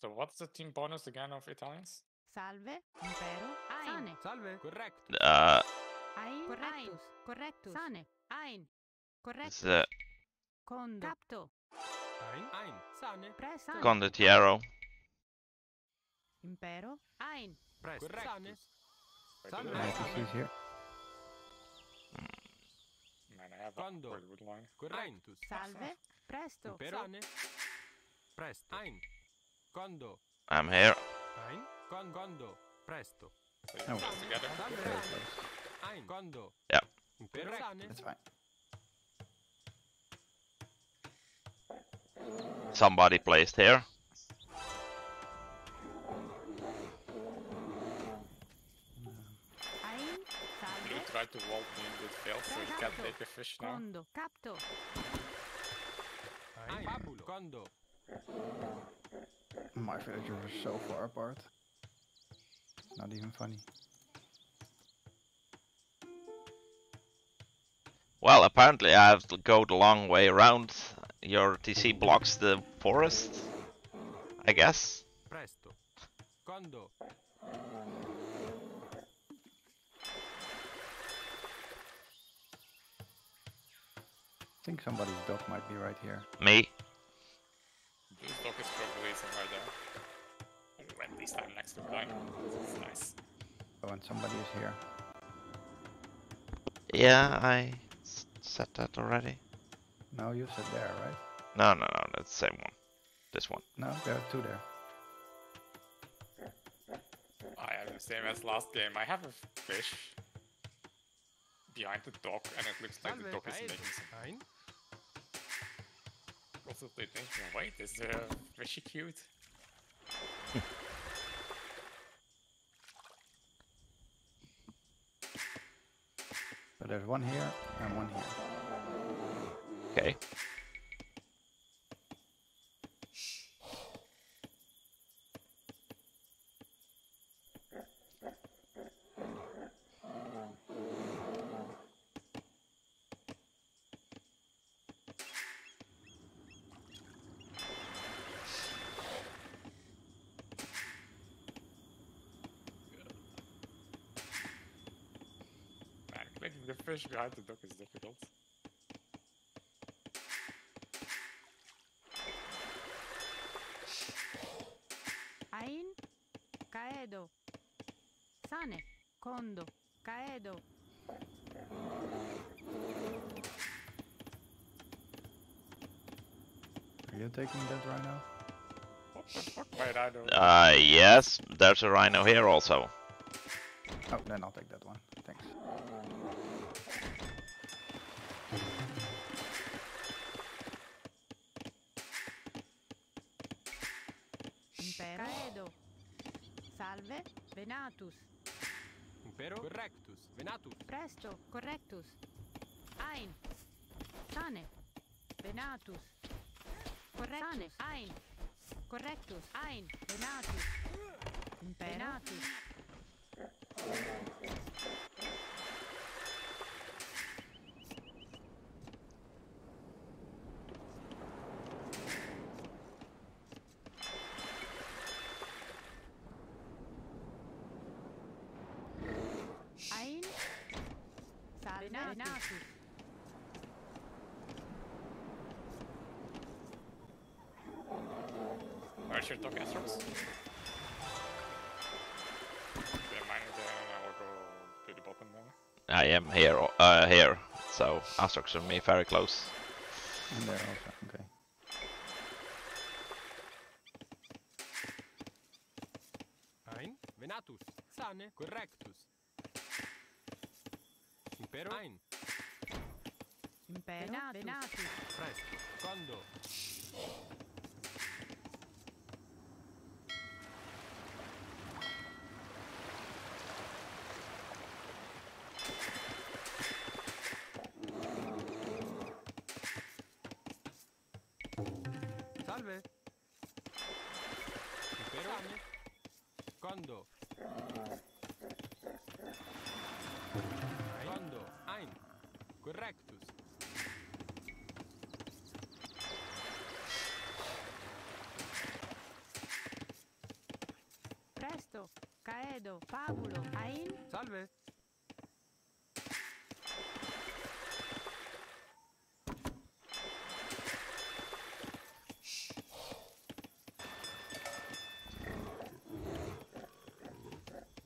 So what's the team bonus again of Italians? Salve, impero, sane, Salve. Correct. Uh, ein, correctus, correctus, sane, ein, correctus, the condo, capto, Ein. Ein. Sane. presto, condottiero. impero, ein, Presto. Sane. Wait, Salve. did Yeah, I- I can see here. Man, I have a Quando? line. Correctus. salve, presto, Impero. Sane. Presto. Ein. Condo. I'm here. Ein. Con. Condo. Presto. So Oh. put it together. Salve. Very Sane. close. Ein. Condo. Yeah. Impero. That's fine. Somebody placed here. ein, tried to vault me in good failed, so he can't take a fish now. condo, capto, Ein. Fabulo. Condo. My villagers are so far apart. Not even funny. Well, apparently I have to go the long way around. Your TC blocks the forest. I guess. Presto. Condo. I think somebody's dog might be right here. Me. Blue's dog is probably somewhere there. Or at least I'm next to the line. That's nice. Oh, and somebody is here. Yeah, I said that already. No, you said there, right? No, no, no, that's the same one. This one. No, there are two there. I am the same as last game. I have a fish behind the dock, and it looks like the Salve. dock is Ein. making some. Also, they think, wait, is the fishy cute? So there's one here and one here. Okay. Man, clicking the fish behind the dock is difficult. ein, caedo, sane, condo, caedo, Are you taking that right now? What the fuck? Wait, I don't. Uh, yes, there's a rhino here also. Oh, then I'll take that one. Salve, venatus, Impero. Correctus. Venatus. presto, correctus, ein, sane, venatus, correctus, ein, correctus, ein, venatus, impero, venatus, Where's your dock, Astrox? Okay, mine is there, and I will go to the. I am here, o- uh, here. So Astrox and me very close. And there also. Okay. Ein. Venatus. Sane. Correctus. Impero. Ein. Impero. Venati. Presto. Quando? Caedo. Fabulo. Ein. Salve.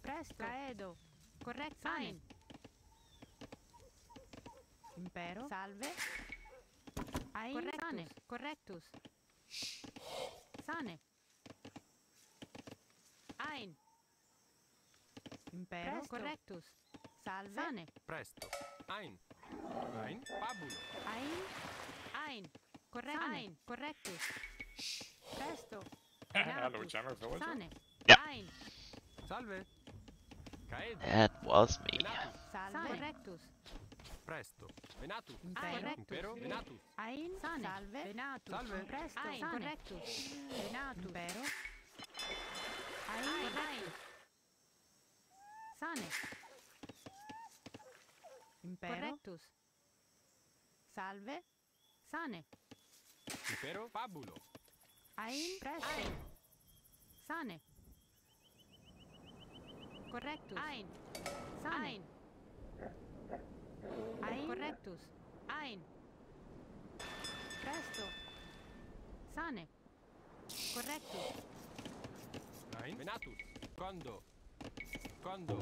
Presto. Caedo. Corretto. Ein. Impero. Salve. Ein. Correctus. Sane. Correctus. Sane. Ein. Impero. Presto. Correctus. Salve. Sane. Presto. Ein. Ein. Fabulo. Ein. Ein. Corretto. Ein. Correctus. Presto. Hello, Venatus. General Villager. Sane. Yeah. Ein. Salve. Caedo. That was me. Venatus. Salve. Correctus. Presto. Venatus. Impero. Impero. Venatus. Ein. Sane. Salve. Venatus. Salve. Presto. Ein. Sane. Correctus. Venatus. Impero. Ein. Correctus. Sane. Impero. Correctus. Salve. Sane. Impero. Fabulo. Ein. Presto. Sane. Correctus. Ein. Sane. Ein. Ein. Correctus. Ein. Presto. Sane. Correctus. Ein. Venatus. Condo. Condo.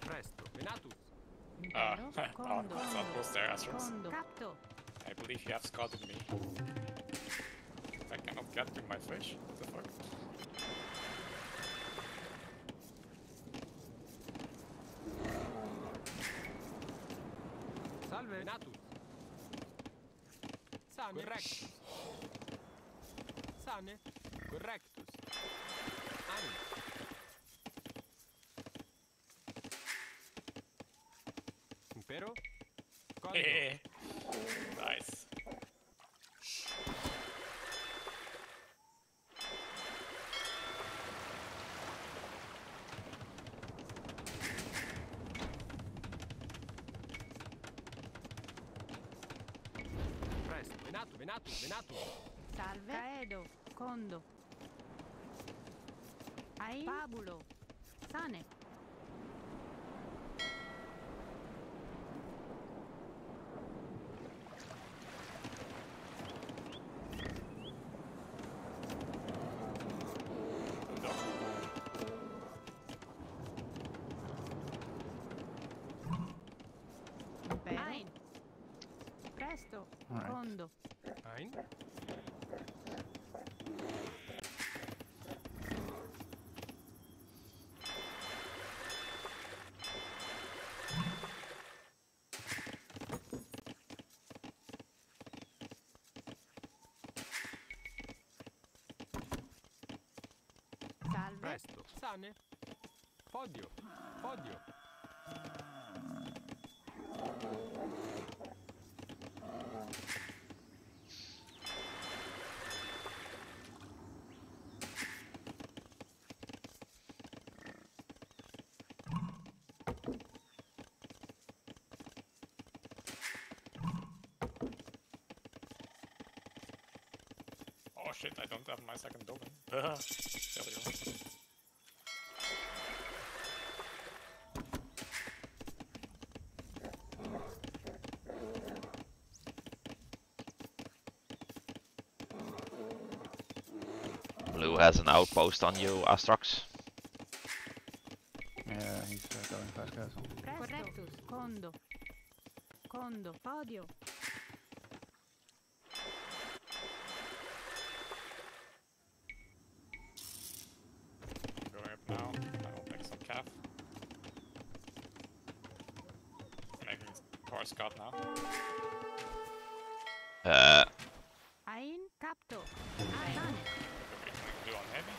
Presto. Venatus. Ah, Impero. oh, Condo. that's outpost there, Astros. Condo. Capto. I believe you have scouted me. I cannot get to my fish. What the fuck? Salve. Venatus. Sane. Correctus. Sane. Correctus. Eh. nice. Presto, Venato, Venato, Venato. Salve. Caedo, Condo. Ai. Pabulo. Sane. Perfetto. Right. Rondo. Fine. Salve. Presto. Sane. Podio. Podio. Oh, shit, I don't have my second domain. there we go. Blue has an outpost on you, Astrox. Yeah, he's uh, going fast castle. Correctus. Condo. Condo. Podio. Going up now. I will make some. Making core scout now. Uh, Ein. Capto. Ein. Sane. We're blue on heavy.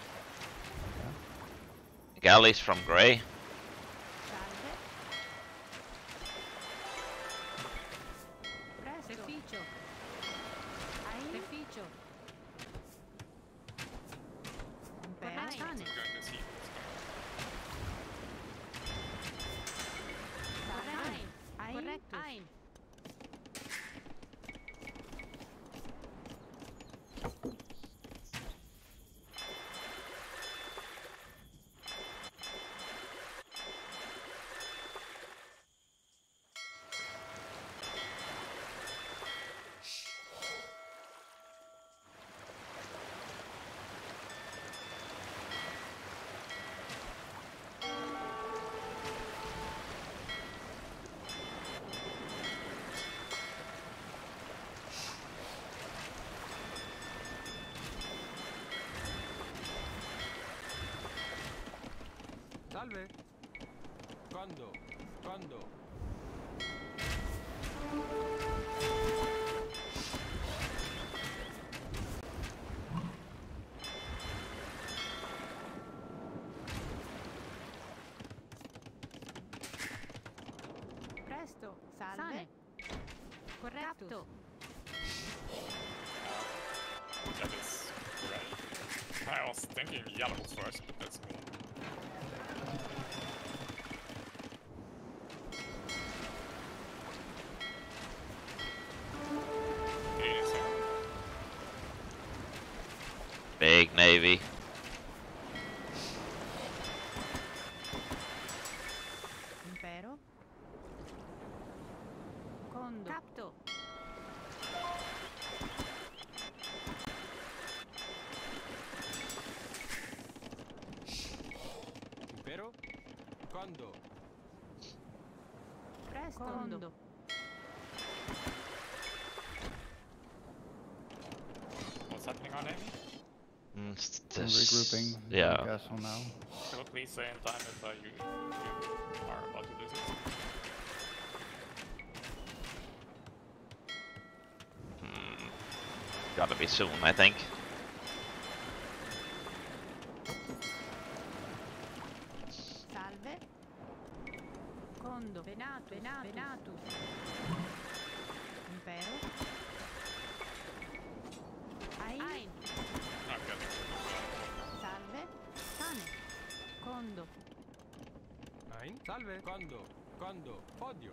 galleys from Grey. Salve. Quando? Quando? Presto. Salve. Sane. Corretto. That is great. I was thinking yellow first, but that's me. 何? This- regrouping. Yeah. Castle now. So please say in time if uh, you, you are about to lose it. Hmm. Gotta be soon, I think. Salve. Condo. Venato. Venato. Venatus. Quando? Quando? Podio.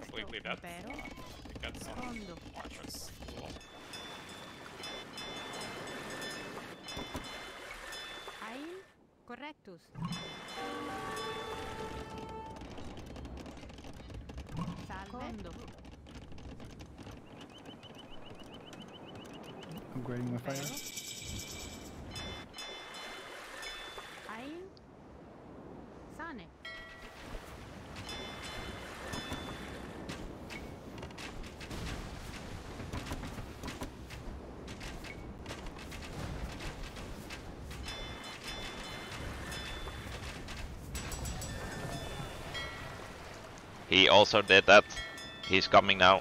Completely dead. impero. Uh, they got some Condo. archers as well. Correctus. Salve. Upgrading my fire. Impero. Ain. Sane. He also did that. He's coming now.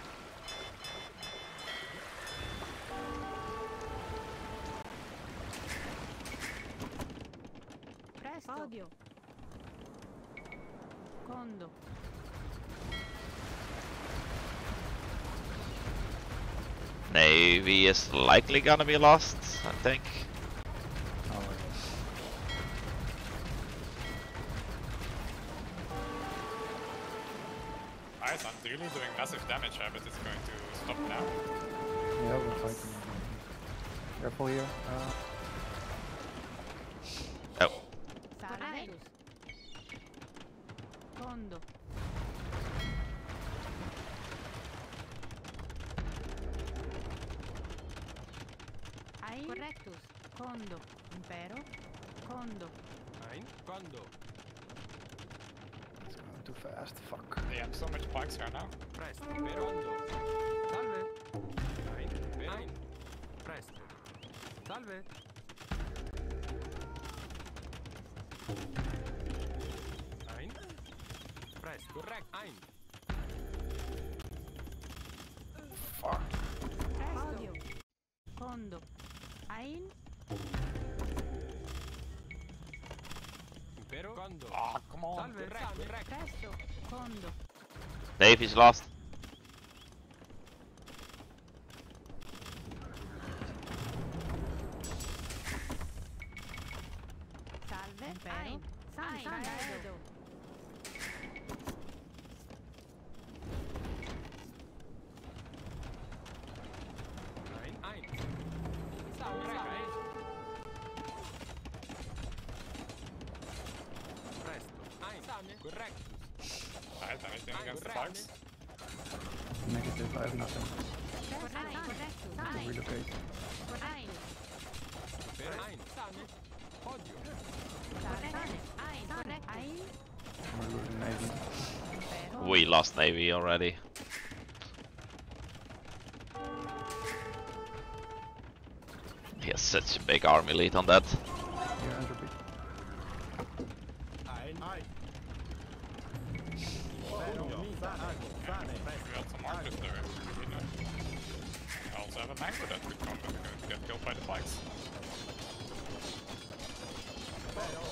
Presto. Condo. Navy is likely gonna be lost, I think. Really doing massive damage, I bet it's going to stop now. Yeah, looks like. Careful here. Uh, Oh, Salve. Correctus. Condo. Impero. Condo. Ein? Quando? It's going too fast. Fuck. They have so much bikes here now. Presto. Impero? Quando? Salve. Ein? Impero? Ein. Presto. Salve. Ein? Presto. Correct. Ein. Impero? Quando? Ah, come on. Salve. Correct. Correct. Presto. Condo. Navy's lost. Anything against the Correct. Negative, I have nothing. Ein. Correctus. To relocate. Ein. Per ein. Sane. Odio. Sane. Ein. Correctus. Ein. We're Navy. We lost Navy already. He has such a big army lead on that. Here, I also have a mango that could come but we're gonna get killed by the bugs. Bugs.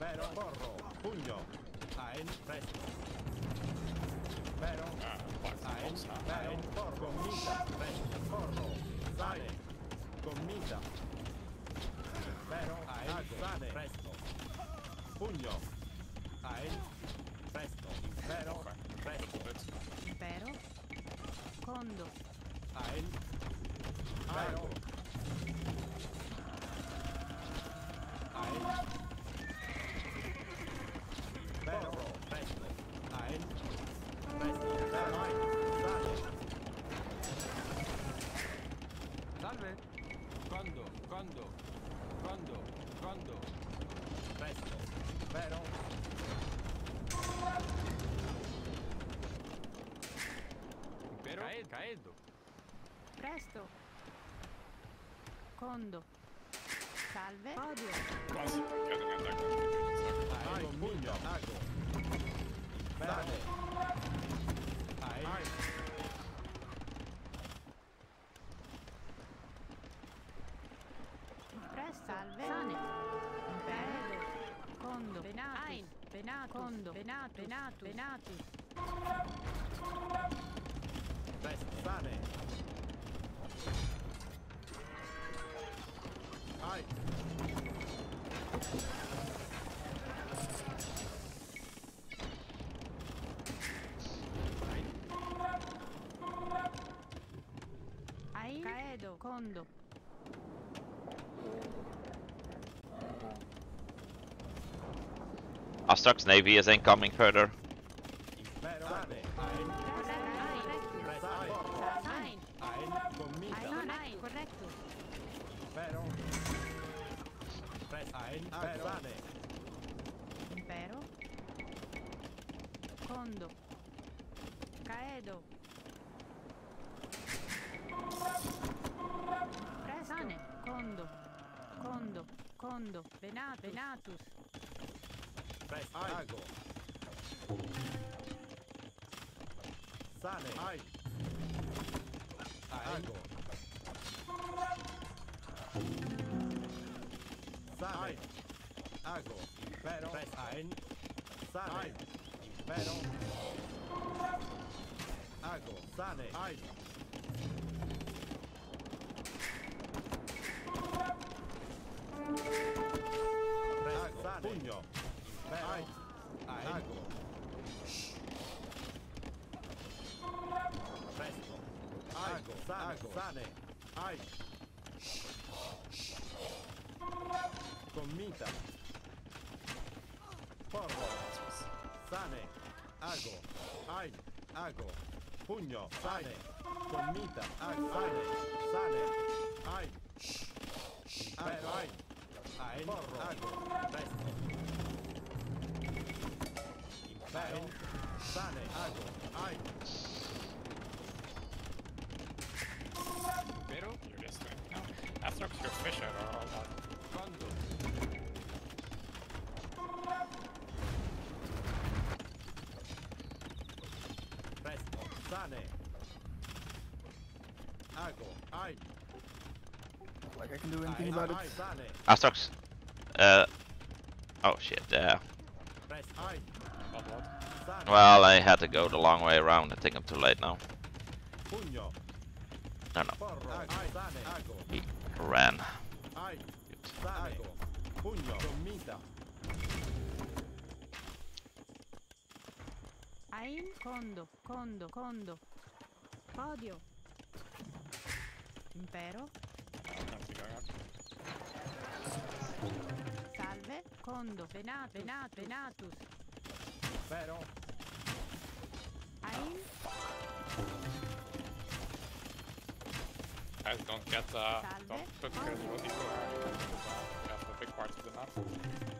Pero borro, puño, aen presto. Pero, aen, aen, por comida, presto, borro, sale, comida. Pero, aen, sale, presto, puño. Salve. Quando? Quando? Quando? Quando? Presto. Vero? Vero? Caedo. Caedo. Presto. Condo. Salve. Odio. Quasi. Vai, Mundo. Ago. Vale. Ai. Ai. Venato, Condo, Venato, Venato, Venati. Vestfane. Hai. Caedo, Condo. Astrox Navy is incoming further. Sale. Ay. Algo. Sale. Hago. Pero. Ein. Sale. Pero. Hago. Sale. Ay. Puño. Sane. Sane. Ein. Commita. Porro. Sane. Ago. Ein. Ago. Pugno. Sane. Commita. Ag. Sane. Sane. Ein. Pero. Ein. Ein. Porro. Ago. Presto. Impero. Sane. Ago. Ein. Pero. you're just doing. No. Astrox, your fish are all out. Presto. Sane. Ago. Ein. Like I can do anything Ein. about it. Ein. Sane. Astrox. Uh. Oh shit, yeah. Press. Ein. Not what? Sane. Well, I had to go the long way around. I think I'm too late now. Pugno. No, no. He ran. Good. Aim Kondo, Kondo, Kondo. Podio. Impero. Salve, Kondo, Venato, Venato, Venatus. Impero. Aim. Guys, don't get uh, don't put together what these are. uh, That's a big part of the map.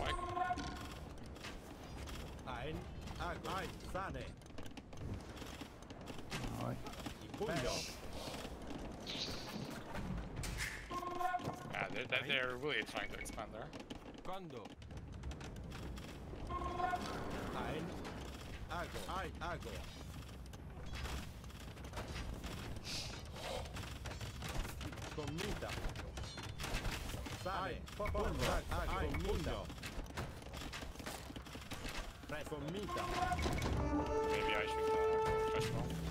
Sane. Ein. Ago. Ein. Sane. Alright. Pugno. Yeah, they're, they're, they're really trying to expand there. Quando? Ein. Ago. Ein. Ago. Commita. Sane. Porro. Ein. Press. Commita. Maybe I should uh.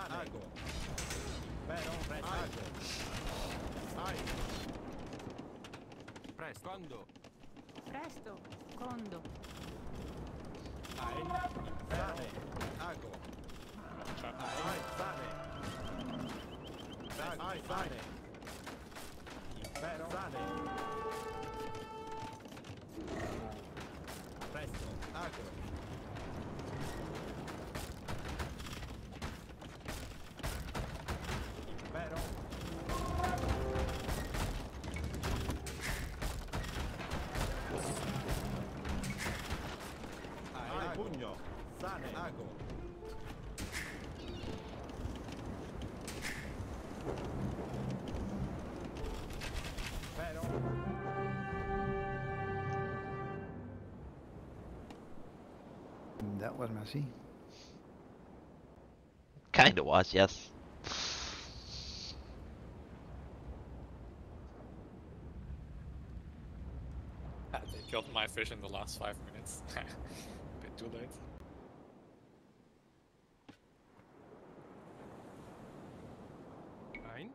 Vale. Hago. Però, presto. Hago. Vai. Presto. Quando? Presto. Quando? Vai. Vale. Ago. Vai. Vale. Vai. Vale. Pugno. Sane. Ago. Pero. That was messy. Kinda was, yes. They killed my fish in the last five minutes. Bit too late. Ein.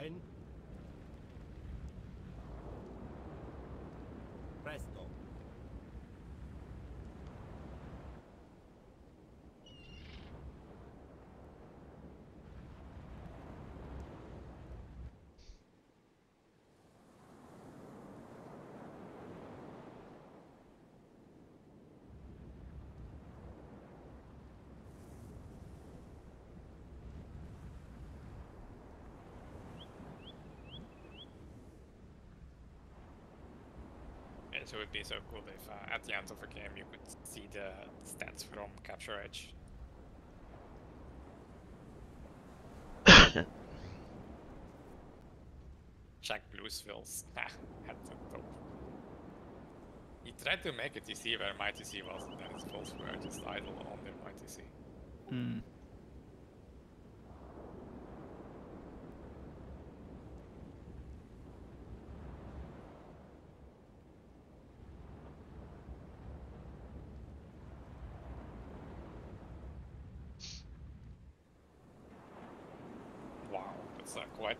Ein. Presto. Yeah, so it would be so cool if uh, at the end of a game you could see the stats from CaptureAge. Jack Bluesville's at the top. He tried to make a TC where my TC was, and then its falls were just idle on their my TC. Hmm.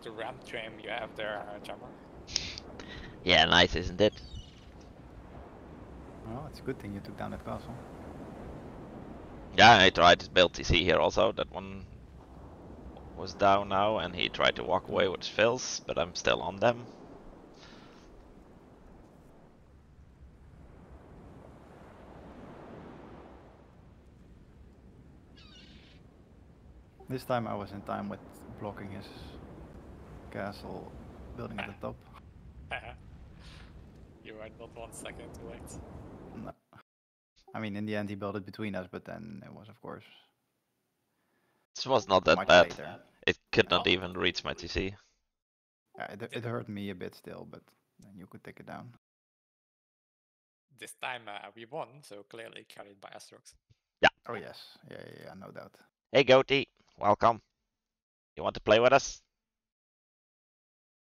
That's uh, the ram train you have there, uh, Jammer. Yeah, nice, isn't it? Well, it's a good thing you took down that castle. Yeah, I tried to build TC here also. That one was down now, and he tried to walk away with vills, but I'm still on them. This time I was in time with blocking his castle building at the top. you were not one second too late. No. I mean, in the end, he built it between us, but then it was, of course, This was not that bad. later. It could not Oh. even reach my TC. Yeah, it, it hurt me a bit still, but then you could take it down. This time uh, we won, so clearly carried by Astrox. Yeah. Oh yes, yeah, yeah, yeah no doubt. Hey, Goatee, welcome. You want to play with us?